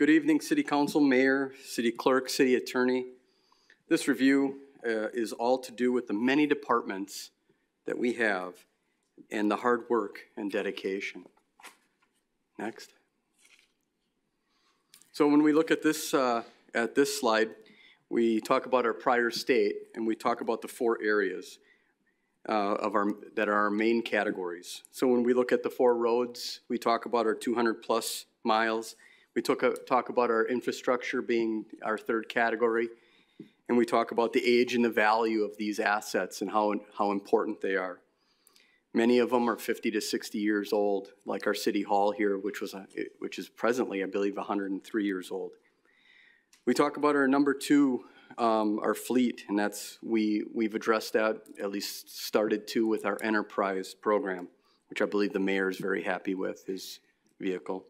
Good evening, City Council, Mayor, City Clerk, City Attorney. This review uh, is all to do with the many departments that we have and the hard work and dedication. Next. So when we look at this, uh, at this slide, we talk about our prior state and we talk about the four areas uh, of our, that are our main categories. So when we look at the four roads, we talk about our 200 plus miles. We took a, talk about our infrastructure being our third category. And we talk about the age and the value of these assets and how, how important they are. Many of them are 50 to 60 years old, like our city hall here, which was a, which is presently, I believe, 103 years old. We talk about our number two, um, our fleet, and that's we we've addressed that at least started to with our enterprise program, which I believe the mayor is very happy with his vehicle.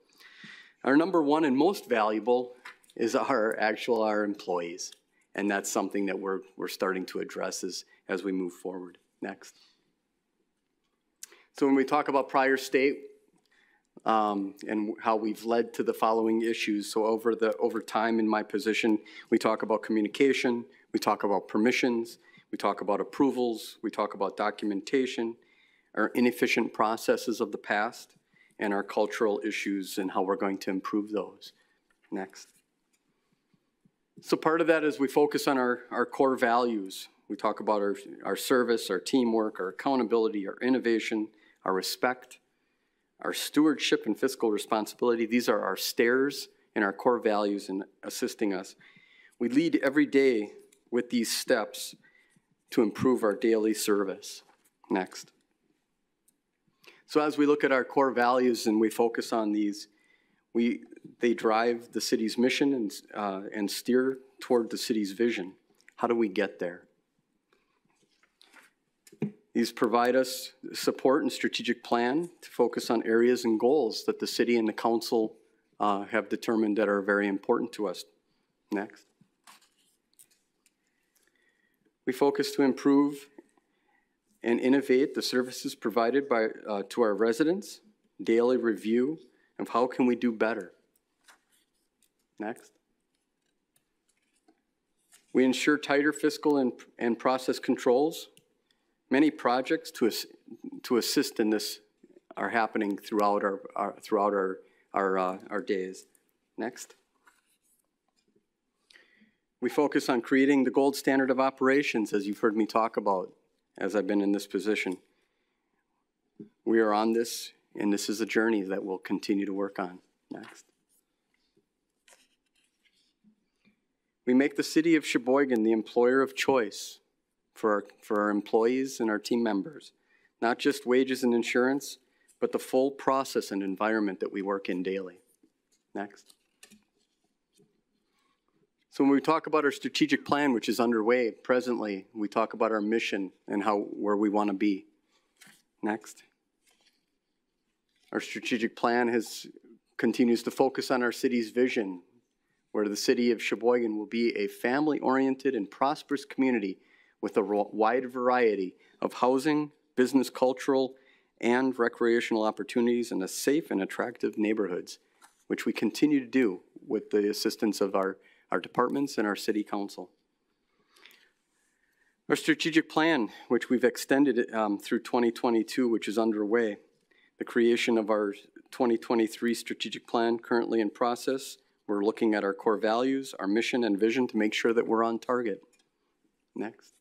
Our number one and most valuable is our actual our employees, and that's something that we're we're starting to address as as we move forward. Next. So when we talk about prior state um, and how we've led to the following issues, so over the over time in my position, we talk about communication, we talk about permissions, we talk about approvals, we talk about documentation, our inefficient processes of the past, and our cultural issues and how we're going to improve those. Next. So part of that is we focus on our, our core values. We talk about our, our service, our teamwork, our accountability, our innovation, our respect, our stewardship and fiscal responsibility. These are our stairs and our core values in assisting us. We lead every day with these steps to improve our daily service. Next. So as we look at our core values and we focus on these, we, they drive the city's mission and, uh, and steer toward the city's vision. How do we get there? These provide us support and strategic plan to focus on areas and goals that the city and the council uh, have determined that are very important to us. Next. We focus to improve and innovate the services provided by, uh, to our residents, daily review of how can we do better. Next. We ensure tighter fiscal and, and process controls Many projects to, to assist in this are happening throughout our, our throughout our, our, uh, our days. Next. We focus on creating the gold standard of operations, as you've heard me talk about as I've been in this position. We are on this, and this is a journey that we'll continue to work on. Next. We make the city of Sheboygan the employer of choice for our, for our employees and our team members. Not just wages and insurance, but the full process and environment that we work in daily. Next. So when we talk about our strategic plan, which is underway presently, we talk about our mission and how where we want to be. Next. Our strategic plan has continues to focus on our city's vision, where the city of Sheboygan will be a family-oriented and prosperous community with a wide variety of housing, business, cultural, and recreational opportunities in a safe and attractive neighborhoods, which we continue to do with the assistance of our, our departments and our city council. Our strategic plan, which we've extended um, through 2022, which is underway, the creation of our 2023 strategic plan currently in process. We're looking at our core values, our mission and vision to make sure that we're on target. Next.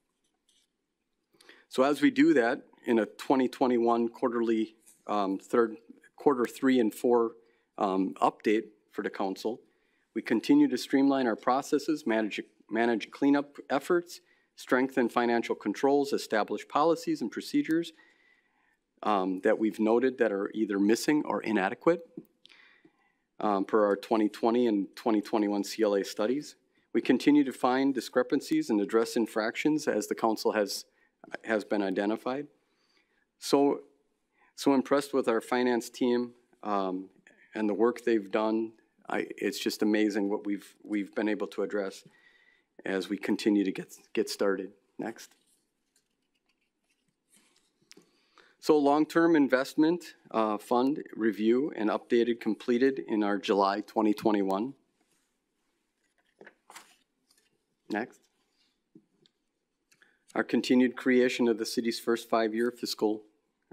So as we do that in a 2021 quarterly um, third quarter three and four um, update for the council, we continue to streamline our processes, manage, manage cleanup efforts, strengthen financial controls, establish policies and procedures um, that we've noted that are either missing or inadequate um, per our 2020 and 2021 CLA studies. We continue to find discrepancies and address infractions as the council has has been identified. So, so impressed with our finance team um, and the work they've done. I, it's just amazing what we've we've been able to address as we continue to get get started. Next. So long-term investment uh, fund review and updated completed in our July 2021 Next. Our continued creation of the city's first five-year fiscal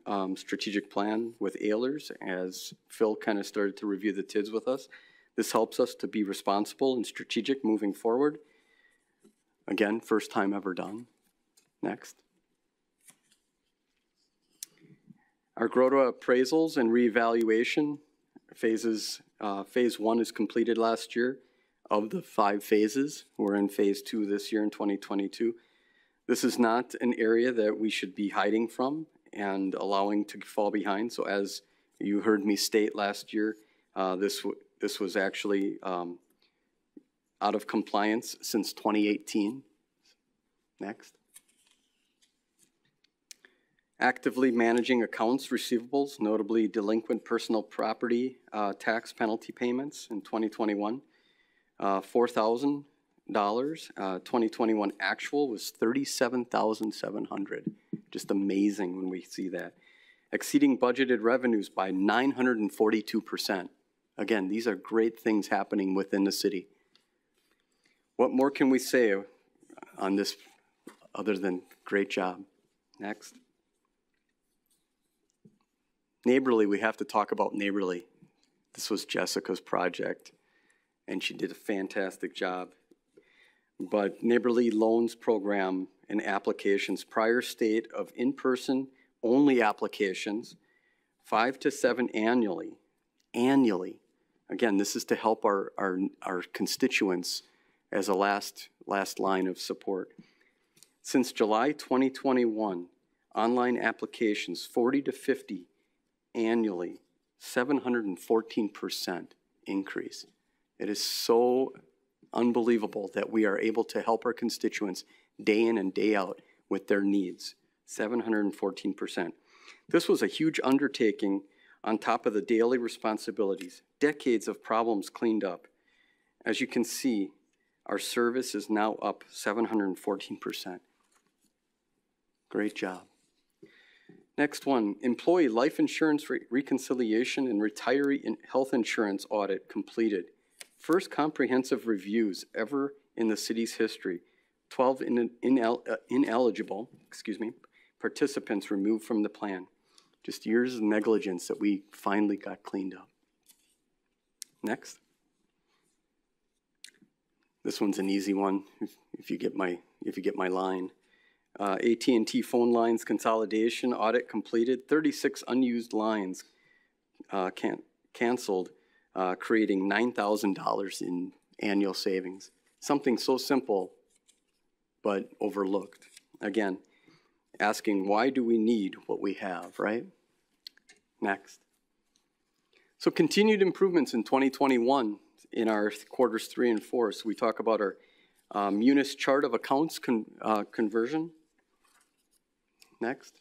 um, strategic plan with Ehlers, as Phil kind of started to review the TIDs with us. This helps us to be responsible and strategic moving forward. Again, first time ever done. Next. Our GROTA appraisals and reevaluation phases, uh, phase one is completed last year. Of the five phases, we're in phase two this year in 2022. This is not an area that we should be hiding from and allowing to fall behind. So as you heard me state last year, uh, this, this was actually um, out of compliance since 2018. Next. Actively managing accounts receivables, notably delinquent personal property uh, tax penalty payments in 2021. Uh, $4,000. Uh, 2021 actual was 37,700. Just amazing when we see that. Exceeding budgeted revenues by 942%. Again, these are great things happening within the city. What more can we say on this other than great job? Next. Neighborly, we have to talk about Neighborly. This was Jessica's project, and she did a fantastic job. But Neighborly Loans Program and applications, prior state of in-person only applications, five to seven annually, annually. Again, this is to help our, our, our constituents as a last, last line of support. Since July 2021, online applications 40 to 50 annually, 714% increase. It is so unbelievable that we are able to help our constituents day in and day out with their needs, 714%. This was a huge undertaking on top of the daily responsibilities, decades of problems cleaned up. As you can see, our service is now up 714%. Great job. Next one, employee life insurance re reconciliation and retiree in health insurance audit completed. First comprehensive reviews ever in the city's history. 12 in, inel, uh, ineligible, excuse me, participants removed from the plan. Just years of negligence that we finally got cleaned up. Next. This one's an easy one if, if you get my if you get my line. Uh, AT&T phone lines consolidation audit completed. 36 unused lines uh, can canceled, uh, creating $9,000 in annual savings. Something so simple, but overlooked. Again, asking why do we need what we have, right? Next. So continued improvements in 2021 in our quarters three and four. So we talk about our um, Munis chart of accounts con uh, conversion. Next.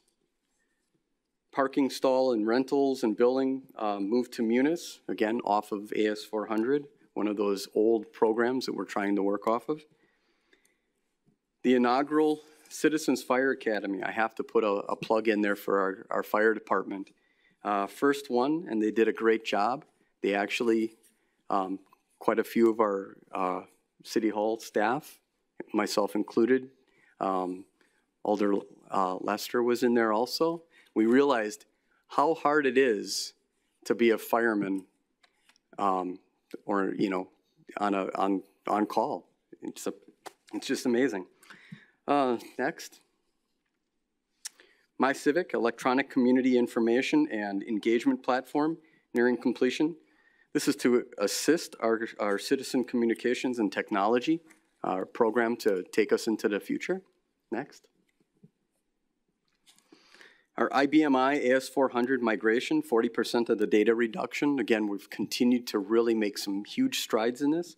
Parking stall and rentals and billing uh, moved to Munis, again, off of AS400, one of those old programs that we're trying to work off of. The inaugural Citizens Fire Academy, I have to put a, a plug in there for our, our fire department. Uh, first one, and they did a great job. They actually, um, quite a few of our uh, City Hall staff, myself included, um, Alder uh, Lester was in there also. We realized how hard it is to be a fireman um, or, you know, on, a, on, on call. It's, a, it's just amazing. Uh, next. My Civic, electronic community information and engagement platform, nearing completion. This is to assist our, our citizen communications and technology, our program to take us into the future. Next. Our IBMI AS400 migration, 40% of the data reduction. Again, we've continued to really make some huge strides in this.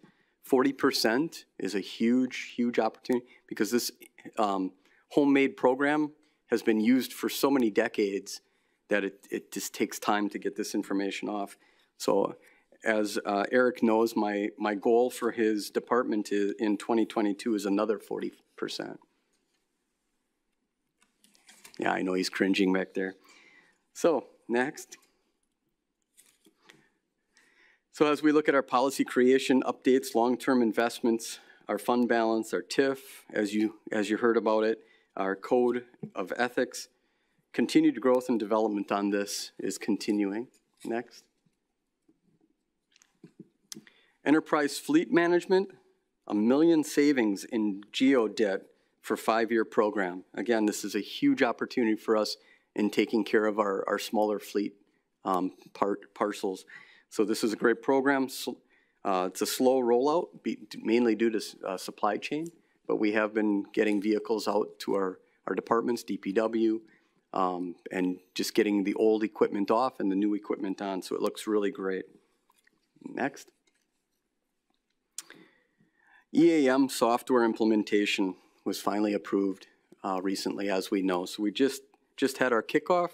40% is a huge, huge opportunity because this um, homemade program has been used for so many decades that it, it just takes time to get this information off. So as uh, Eric knows, my, my goal for his department is, in 2022 is another 40%. Yeah, I know he's cringing back there. So, next. So as we look at our policy creation updates, long-term investments, our fund balance, our TIF, as you, as you heard about it, our code of ethics. Continued growth and development on this is continuing. Next. Enterprise fleet management, a million savings in GO debt for five-year program. Again, this is a huge opportunity for us in taking care of our, our smaller fleet um, part, parcels. So this is a great program. So, uh, it's a slow rollout, be, mainly due to uh, supply chain, but we have been getting vehicles out to our, our departments, DPW, um, and just getting the old equipment off and the new equipment on, so it looks really great. Next. EAM software implementation was finally approved uh, recently, as we know. So we just, just had our kickoff,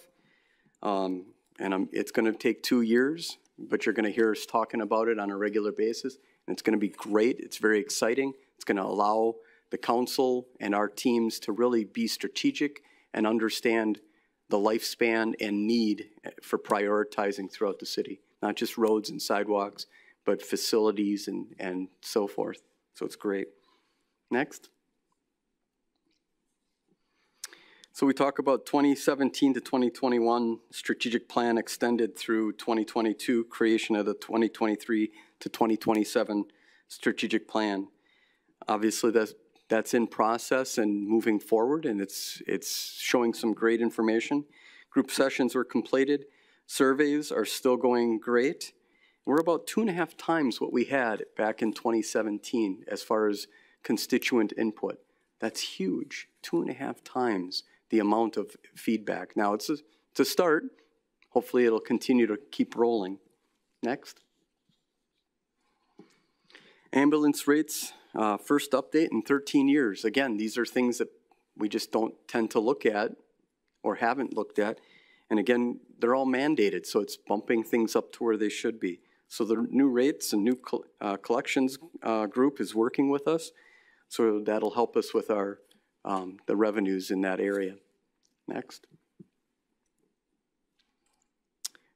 um, and um, it's going to take two years, but you're going to hear us talking about it on a regular basis. And it's going to be great. It's very exciting. It's going to allow the council and our teams to really be strategic and understand the lifespan and need for prioritizing throughout the city, not just roads and sidewalks, but facilities and, and so forth. So it's great. Next. So we talk about 2017 to 2021 strategic plan extended through 2022, creation of the 2023 to 2027 strategic plan. Obviously, that's, that's in process and moving forward, and it's, it's showing some great information. Group sessions were completed. Surveys are still going great. We're about two and a half times what we had back in 2017 as far as constituent input. That's huge, two and a half times the amount of feedback. Now, it's a, it's a start. Hopefully, it'll continue to keep rolling. Next. Ambulance rates, uh, first update in 13 years. Again, these are things that we just don't tend to look at or haven't looked at. And again, they're all mandated, so it's bumping things up to where they should be. So the new rates and new uh, collections uh, group is working with us, so that'll help us with our um, the revenues in that area. Next.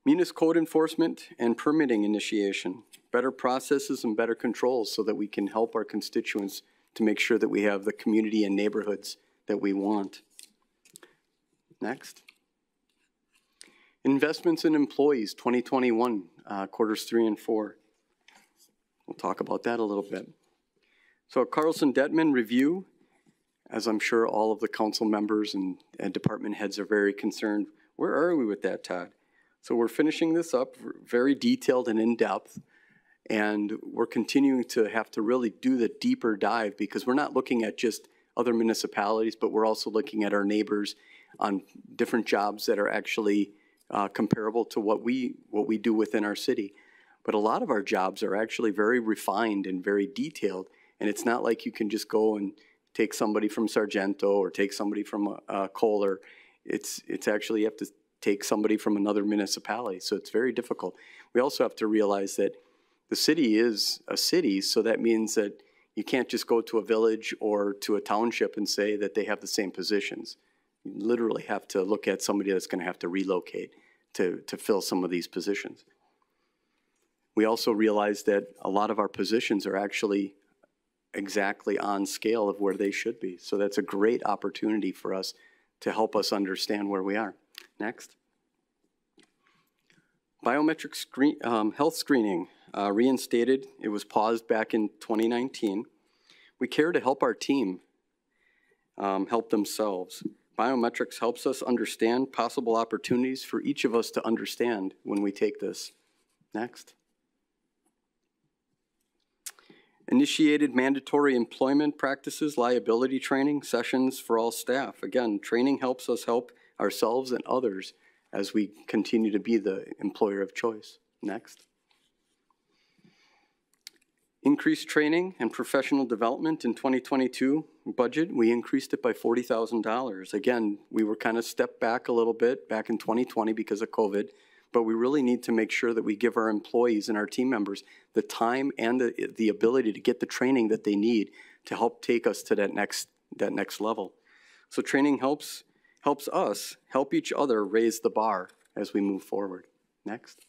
Munis code enforcement and permitting initiation, better processes and better controls so that we can help our constituents to make sure that we have the community and neighborhoods that we want. Next. Investments in employees, 2021, uh, quarters three and four. We'll talk about that a little bit. So Carlson Dettmann review as I'm sure all of the council members and, and department heads are very concerned. Where are we with that, Todd? So we're finishing this up, very detailed and in-depth, and we're continuing to have to really do the deeper dive because we're not looking at just other municipalities, but we're also looking at our neighbors on different jobs that are actually uh, comparable to what we what we do within our city. But a lot of our jobs are actually very refined and very detailed, and it's not like you can just go and take somebody from Sargento or take somebody from uh, Kohler. It's, it's actually, you have to take somebody from another municipality. So it's very difficult. We also have to realize that the city is a city, so that means that you can't just go to a village or to a township and say that they have the same positions. You literally have to look at somebody that's going to have to relocate to, to fill some of these positions. We also realize that a lot of our positions are actually exactly on scale of where they should be. So that's a great opportunity for us to help us understand where we are. Next. Biometric screen, um, health screening uh, reinstated. It was paused back in 2019. We care to help our team um, help themselves. Biometrics helps us understand possible opportunities for each of us to understand when we take this. Next. Initiated mandatory employment practices, liability training sessions for all staff. Again, training helps us help ourselves and others as we continue to be the employer of choice. Next. Increased training and professional development in 2022 budget, we increased it by $40,000. Again, we were kind of stepped back a little bit back in 2020 because of COVID but we really need to make sure that we give our employees and our team members the time and the, the ability to get the training that they need to help take us to that next, that next level. So training helps, helps us help each other raise the bar as we move forward. Next.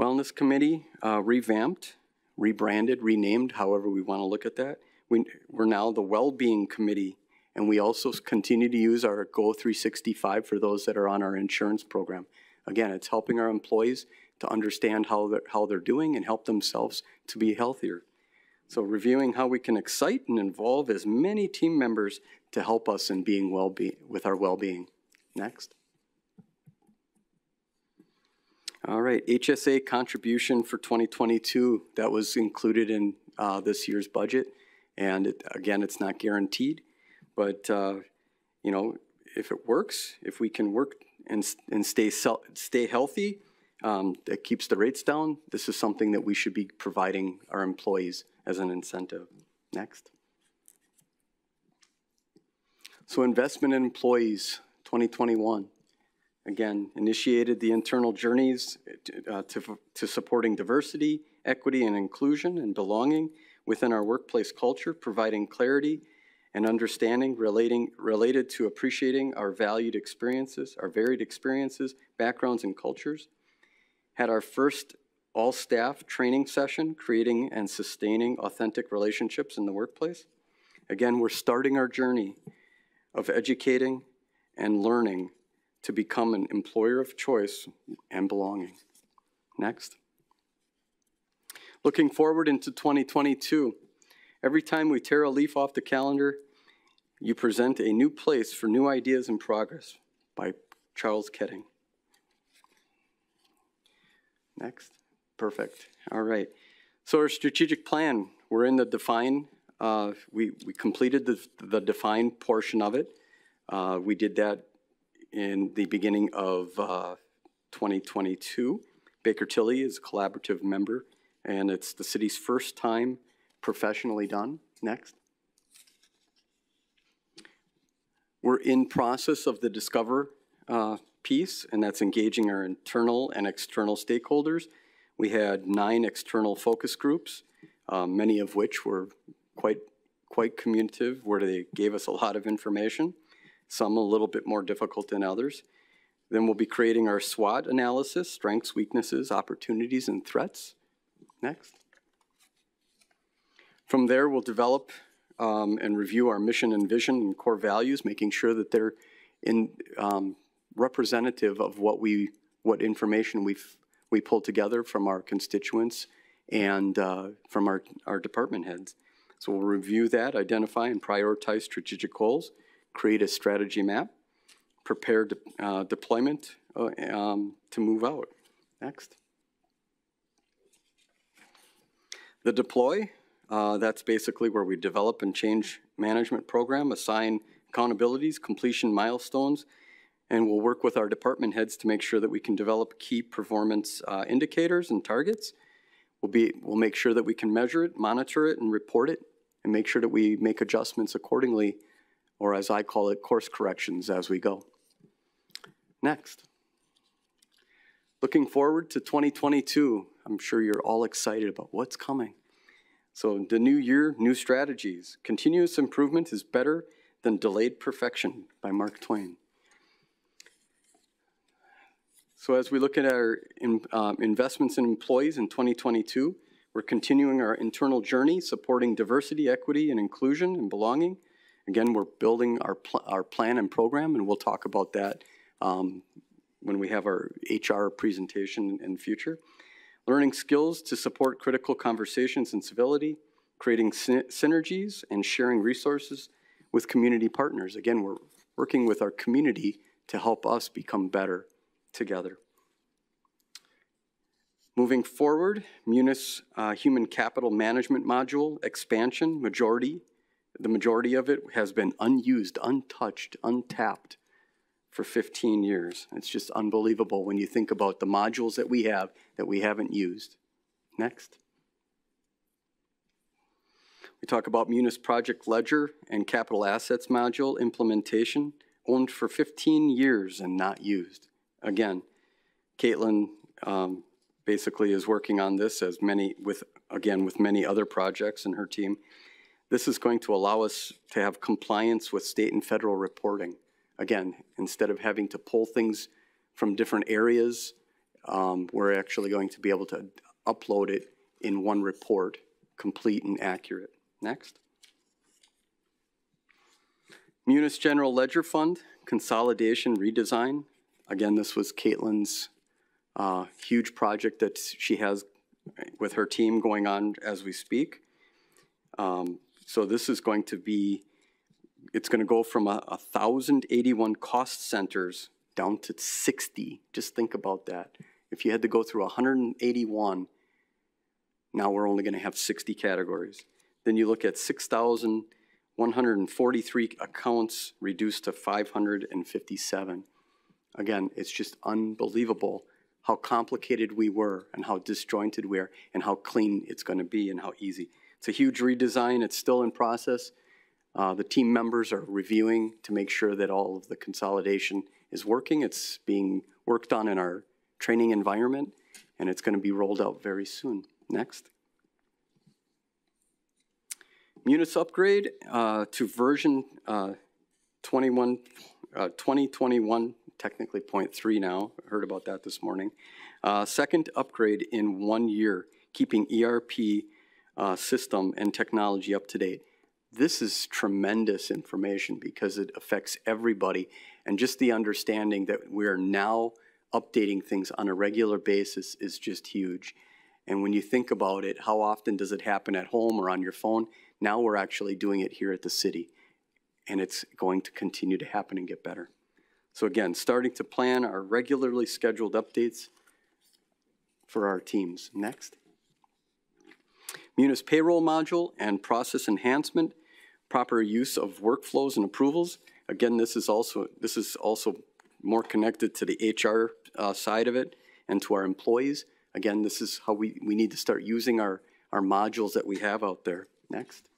Wellness Committee uh, revamped. rebranded, renamed, however we want to look at that. We, we're now the Well-Being Committee, and we also continue to use our Go 365 for those that are on our insurance program. Again, it's helping our employees to understand how they're, how they're doing and help themselves to be healthier. So reviewing how we can excite and involve as many team members to help us in being well-being, with our well-being. Next. All right, HSA contribution for 2022, that was included in uh, this year's budget. And it, again, it's not guaranteed, but, uh, you know, if it works, if we can work and, and stay, stay healthy, um, that keeps the rates down, this is something that we should be providing our employees as an incentive. Next. So investment in employees, 2021. Again, initiated the internal journeys uh, to, to supporting diversity, equity, and inclusion and belonging within our workplace culture, providing clarity and understanding relating, related to appreciating our valued experiences, our varied experiences, backgrounds, and cultures. Had our first all-staff training session, creating and sustaining authentic relationships in the workplace. Again, we're starting our journey of educating and learning to become an employer of choice and belonging. Next. Looking forward into 2022, every time we tear a leaf off the calendar, you present a new place for new ideas and progress by Charles Kettering. Next. Perfect. All right. So our strategic plan, we're in the define, uh, we, we completed the, the define portion of it. Uh, we did that in the beginning of, uh, 2022. Baker Tilly is a collaborative member, and it's the city's first time professionally done. Next. We're in process of the Discover uh, piece, and that's engaging our internal and external stakeholders. We had nine external focus groups, um, many of which were quite, quite communicative, where they gave us a lot of information, some a little bit more difficult than others. Then we'll be creating our SWOT analysis, strengths, weaknesses, opportunities, and threats. Next. From there, we'll develop um, and review our mission and vision and core values, making sure that they're in, um, representative of what we, what information we've, we pull together from our constituents and uh, from our, our department heads. So we'll review that, identify and prioritize strategic goals, create a strategy map, prepare de- uh, deployment uh, um, to move out. Next. The deploy, uh, that's basically where we develop and change management program, assign accountabilities, completion milestones, and we'll work with our department heads to make sure that we can develop key performance uh, indicators and targets. We'll be, we'll make sure that we can measure it, monitor it, and report it, and make sure that we make adjustments accordingly, or as I call it, course corrections as we go. Next. Looking forward to 2022, I'm sure you're all excited about what's coming. So the new year, new strategies. Continuous improvement is better than delayed perfection by Mark Twain. So as we look at our in- um, investments in employees in 2022, we're continuing our internal journey supporting diversity, equity, and inclusion and belonging. Again, we're building our, pl- our plan and program, and we'll talk about that um, when we have our HR presentation in the future. Learning skills to support critical conversations and civility, creating syn- synergies, and sharing resources with community partners. Again, we're working with our community to help us become better together. Moving forward, Munis uh, Human Capital Management Module expansion, majority, the majority of it has been unused, untouched, untapped for 15 years. It's just unbelievable when you think about the modules that we have that we haven't used. Next. We talk about Munis Project Ledger and Capital Assets Module implementation, owned for 15 years and not used. Again, Caitlin um, basically is working on this as many, with, again, with many other projects in her team. This is going to allow us to have compliance with state and federal reporting. Again, instead of having to pull things from different areas, um, we're actually going to be able to upload it in one report, complete and accurate. Next. Munis General Ledger Fund, consolidation redesign. Again, this was Caitlin's uh, huge project that she has with her team going on as we speak. Um, So this is going to be, it's going to go from a a 1,081 cost centers down to 60. Just think about that. If you had to go through 181, now we're only going to have 60 categories. Then you look at 6,143 accounts reduced to 557. Again, it's just unbelievable how complicated we were and how disjointed we are and how clean it's going to be and how easy. It's a huge redesign. It's still in process. Uh, the team members are reviewing to make sure that all of the consolidation is working. It's being worked on in our training environment, and it's going to be rolled out very soon. Next. Munis upgrade uh, to version uh, 21, uh, 2021, technically point three now. I heard about that this morning. Uh, second upgrade in one year, keeping ERP uh, system and technology up to date. This is tremendous information because it affects everybody. And just the understanding that we're now updating things on a regular basis is just huge. And when you think about it, how often does it happen at home or on your phone? Now we're actually doing it here at the city. And it's going to continue to happen and get better. So again, starting to plan our regularly scheduled updates for our teams. Next. Munis payroll module and process enhancement, proper use of workflows and approvals. Again, this is also, this is also more connected to the HR uh, side of it and to our employees. Again, this is how we, we need to start using our, our modules that we have out there. Next.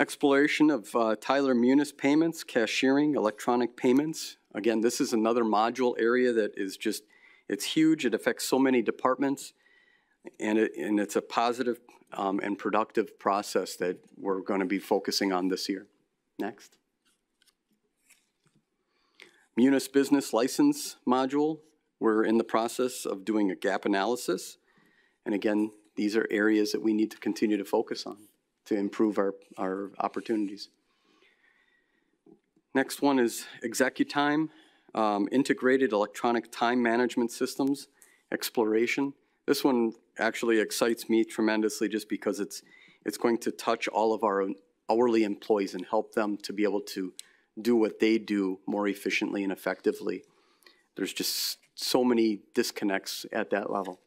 Exploration of uh, Tyler Munis payments, cashiering, electronic payments. Again, this is another module area that is just, it's huge. It affects so many departments. And, it, and it's a positive um, and productive process that we're going to be focusing on this year. Next. Munis Business License Module. We're in the process of doing a gap analysis. And again, these are areas that we need to continue to focus on to improve our, our opportunities. Next one is ExecuTime, um, Integrated Electronic Time Management Systems, Exploration. This one actually excites me tremendously just because it's, it's going to touch all of our hourly employees and help them to be able to do what they do more efficiently and effectively. There's just so many disconnects at that level.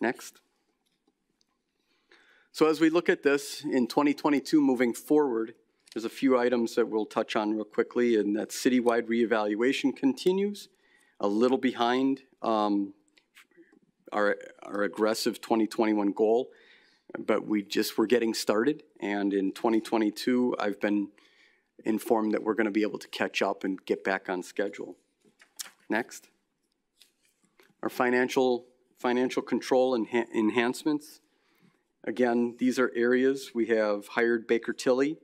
Next. So as we look at this in 2022 moving forward, there's a few items that we'll touch on real quickly, and that citywide reevaluation continues, a little behind um, our, our aggressive 2021 goal, but we just, we're getting started, and in 2022, I've been informed that we're gonna be able to catch up and get back on schedule. Next. Our financial, financial control enha- enhancements. Again, these are areas, we have hired Baker Tilly,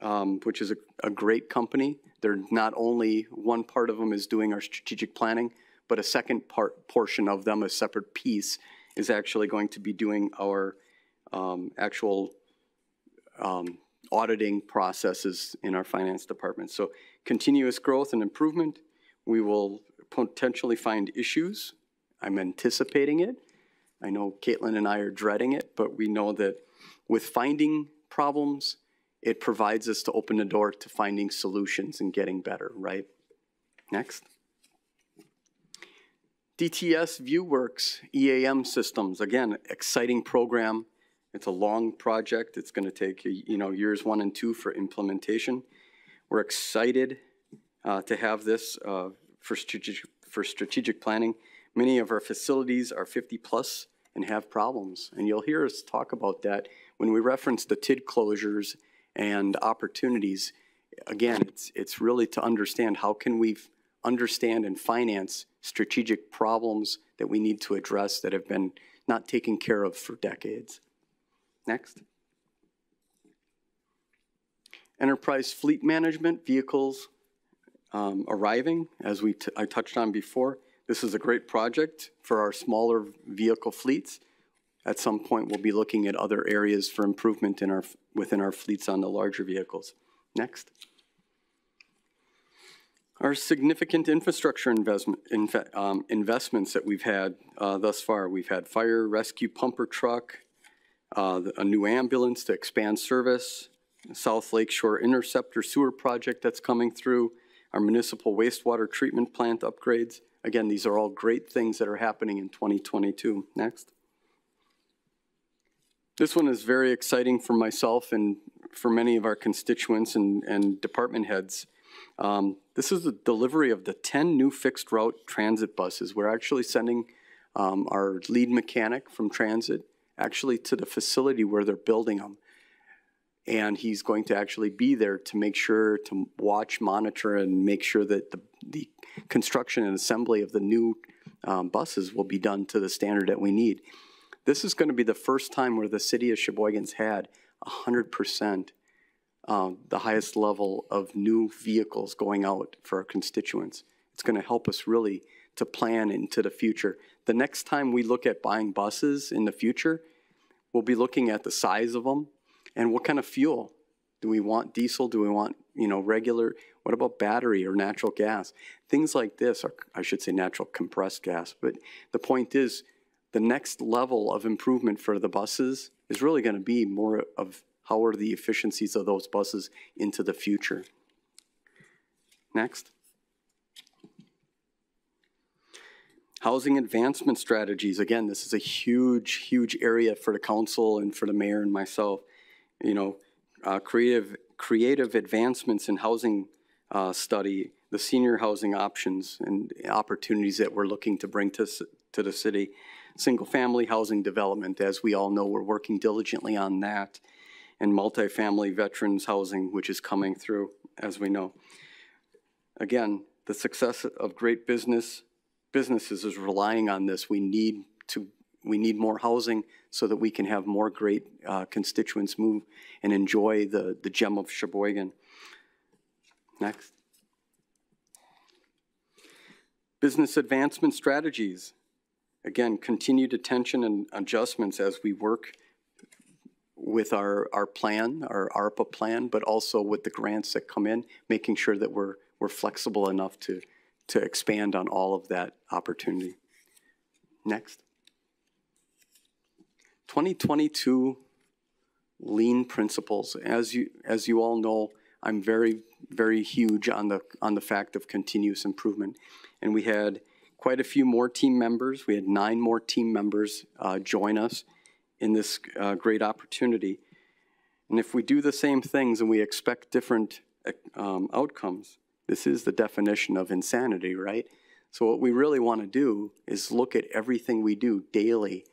um, which is a, a great company. They're not only, one part of them is doing our strategic planning, but a second part, portion of them, a separate piece, is actually going to be doing our um, actual um, auditing processes in our finance department. So continuous growth and improvement. We will potentially find issues. I'm anticipating it. I know Caitlin and I are dreading it, but we know that with finding problems, it provides us to open the door to finding solutions and getting better, right? Next. DTS VUEWorks EAM systems, again, exciting program. It's a long project. It's going to take you know years one and two for implementation. We're excited uh, to have this uh, for strategic for strategic planning. Many of our facilities are 50 plus and have problems, and you'll hear us talk about that when we reference the TID closures and opportunities. Again, it's it's really to understand how can we understand and finance strategic problems that we need to address that have been not taken care of for decades. Next. Enterprise fleet management, vehicles um, arriving, as we I touched on before. This is a great project for our smaller vehicle fleets. At some point, we'll be looking at other areas for improvement in our, within our fleets on the larger vehicles. Next. Our significant infrastructure investment, um, investments that we've had uh, thus far, we've had fire rescue pumper truck, uh, a new ambulance to expand service, South Lake Shore Interceptor Sewer Project that's coming through, our municipal wastewater treatment plant upgrades. Again, these are all great things that are happening in 2022. Next. This one is very exciting for myself and for many of our constituents and, and department heads. Um, this is the delivery of the 10 new fixed route transit buses. We're actually sending um, our lead mechanic from transit actually to the facility where they're building them. And he's going to actually be there to make sure to watch, monitor, and make sure that the, the construction and assembly of the new um, buses will be done to the standard that we need. This is going to be the first time where the city of Sheboygan's had 100% um, the highest level of new vehicles going out for our constituents. It's going to help us really to plan into the future. The next time we look at buying buses in the future, we'll be looking at the size of them and what kind of fuel. Do we want diesel? Do we want, you know, regular? What about battery or natural gas? Things like this, or I should say natural compressed gas. But the point is, the next level of improvement for the buses is really going to be more of how are the efficiencies of those buses into the future. Next. Housing advancement strategies. Again, this is a huge, huge area for the council and for the mayor and myself. You know, uh, creative, creative advancements in housing uh, study, the senior housing options and opportunities that we're looking to bring to, to the city. Single-family housing development, as we all know, we're working diligently on that. And multifamily veterans housing, which is coming through, as we know. Again, the success of great business businesses is relying on this. We need to we need more housing so that we can have more great uh, constituents move and enjoy the, the gem of Sheboygan. Next. Business advancement strategies. Again, continued attention and adjustments as we work with our, our plan, our ARPA plan, but also with the grants that come in, making sure that we're, we're flexible enough to, to expand on all of that opportunity. Next. 2022 lean principles. As you, as you all know, I'm very, very huge on the, on the fact of continuous improvement. And we had quite a few more team members. We had nine more team members uh, join us in this uh, great opportunity. And if we do the same things and we expect different um, outcomes, this is the definition of insanity, right? So what we really want to do is look at everything we do daily.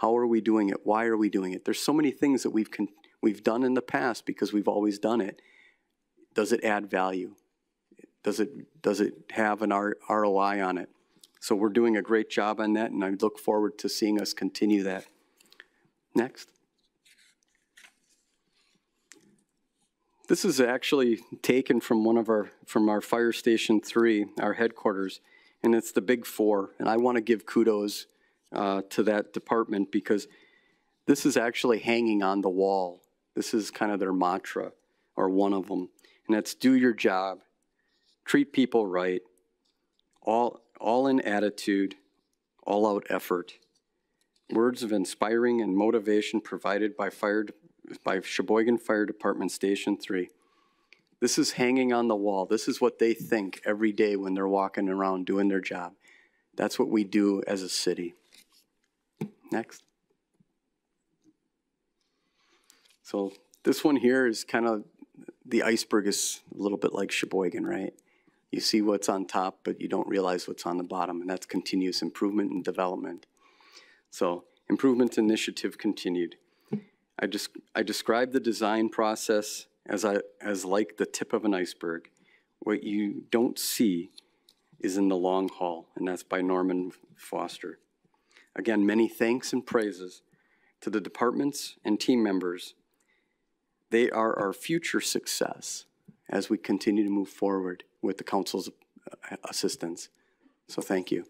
How are we doing it? Why are we doing it? There's so many things that we've we've done in the past because we've always done it. Does it add value? Does it does it have an R, ROI on it? So we're doing a great job on that, and I look forward to seeing us continue that. Next. This is actually taken from one of our, from our fire station three, our headquarters, and it's the big four. And I want to give kudos uh, to that department because this is actually hanging on the wall. This is kind of their mantra, or one of them. And that's do your job, treat people right, all, all in attitude, all out effort. Words of inspiring and motivation provided by fire by Sheboygan Fire Department Station 3. This is hanging on the wall. This is what they think every day when they're walking around doing their job. That's what we do as a city. Next. So this one here is kind of, the iceberg is a little bit like Sheboygan, right? You see what's on top, but you don't realize what's on the bottom, and that's continuous improvement and development. So improvement initiative continued. I, just, I describe the design process as, I, as like the tip of an iceberg. What you don't see is in the long haul, and that's by Norman Foster. Again, many thanks and praises to the departments and team members. They are our future success as we continue to move forward with the council's uh, assistance. So thank you.